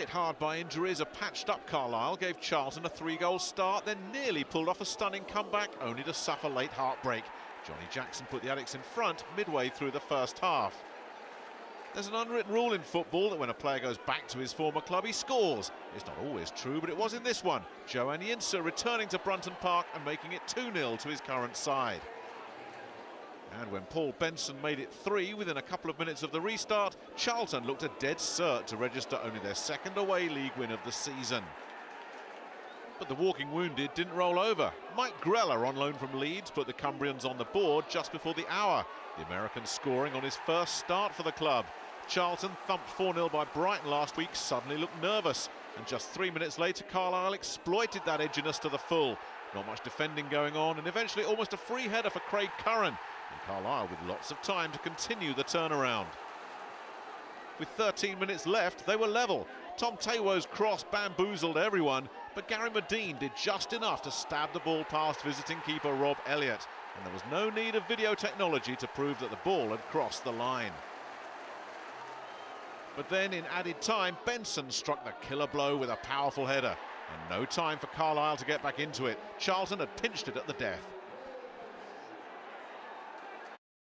Hit hard by injuries, a patched-up Carlisle gave Charlton a three-goal start, then nearly pulled off a stunning comeback, only to suffer late heartbreak. Johnny Jackson put the Addicts in front midway through the first half. There's an unwritten rule in football that when a player goes back to his former club, he scores. It's not always true, but it was in this one. Joe Anyinsah returning to Brunton Park and making it 2-0 to his current side. And when Paul Benson made it three within a couple of minutes of the restart, Charlton looked a dead cert to register only their second away league win of the season. But the walking wounded didn't roll over. Mike Grella on loan from Leeds put the Cumbrians on the board just before the hour. The American scoring on his first start for the club. Charlton, thumped 4-0 by Brighton last week, suddenly looked nervous. And just three minutes later, Carlisle exploited that edginess to the full. Not much defending going on, and eventually almost a free header for Craig Curran. Carlisle with lots of time to continue the turnaround. With 13 minutes left, they were level. Tom Taiwo's cross bamboozled everyone, but Gary Madine did just enough to stab the ball past visiting keeper Rob Elliott, and there was no need of video technology to prove that the ball had crossed the line. But then, in added time, Benson struck the killer blow with a powerful header, and no time for Carlisle to get back into it. Charlton had pinched it at the death.